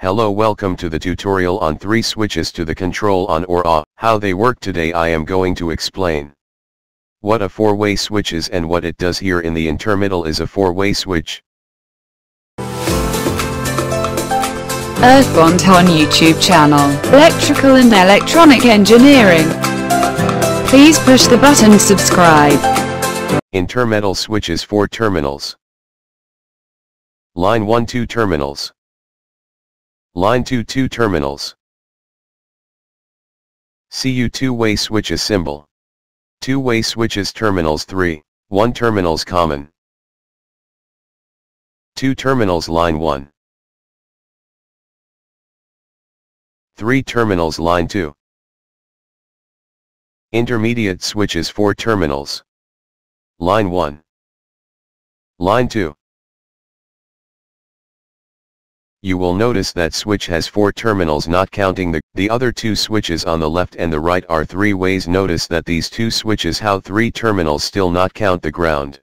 Hello welcome to the tutorial on 3 switches to the control on or off. How they work today I am going to explain. What a 4-way switch is and what it does here in the intermiddle is a 4-way switch. Earth Bondhon YouTube channel, Electrical and Electronic Engineering. Please push the button subscribe. Intermediate switches 4 terminals. Line 1 2 terminals. Line 2 2 terminals. CU two-way switches symbol. Two-way switches terminals 3, 1 terminals common. 2 terminals line 1. 3 terminals line 2. Intermediate switches 4 terminals. Line 1. Line 2. You will notice that switch has four terminals not counting the, the other two switches on the left and the right are three ways notice that these two switches have three terminals still not count the ground.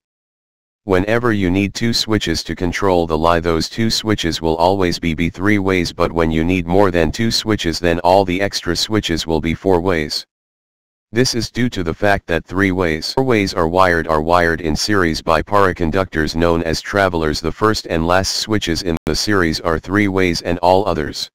Whenever you need two switches to control the lie those two switches will always be be three ways but when you need more than two switches then all the extra switches will be four ways. This is due to the fact that three ways four ways are wired are wired in series by paraconductors known as travelers the first and last switches in the series are three ways and all others.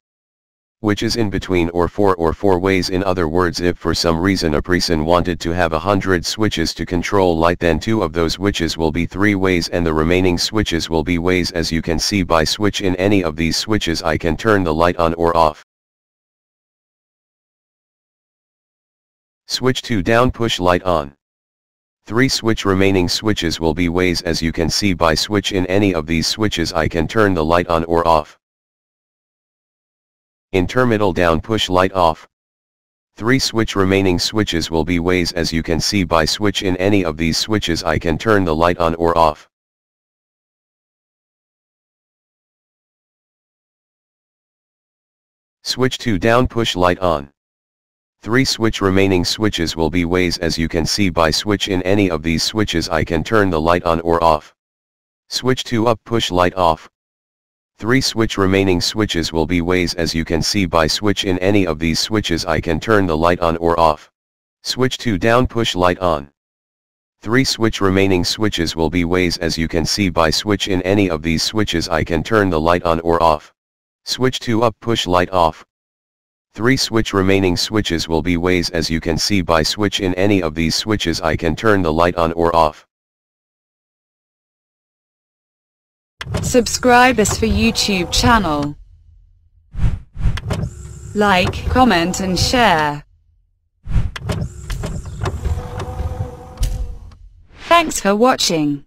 Which is in between or four or four ways in other words if for some reason a person wanted to have a hundred switches to control light then two of those switches will be three ways and the remaining switches will be ways as you can see by switch in any of these switches I can turn the light on or off. Switch 2 down push light on. 3 switch remaining switches will be ways as you can see by switch in any of these switches I can turn the light on or off. In terminal down push light off. 3 switch remaining switches will be ways as you can see by switch in any of these switches I can turn the light on or off. Switch 2 down push light on. Three switch remaining switches will be ways as you can see by switch in any of these switches I can turn the light on or off. Switch 2 up push light off. Three switch remaining switches will be ways as you can see by switch in any of these switches I can turn the light on or off. Switch 2 down push light on. Three switch remaining switches will be ways as you can see by switch in any of these switches I can turn the light on or off. Switch 2 up push light off. Three switch remaining switches will be ways as you can see by switch in any of these switches I can turn the light on or off. Subscribe us for YouTube channel. Like, comment and share. Thanks for watching.